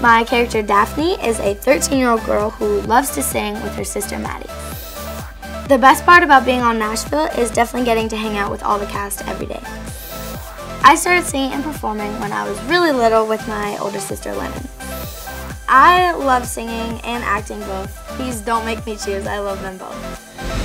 My character Daphne is a 13-year-old girl who loves to sing with her sister Maddie. The best part about being on Nashville is definitely getting to hang out with all the cast every day. I started singing and performing when I was really little with my older sister Lennon. I love singing and acting both. Please don't make me choose, I love them both.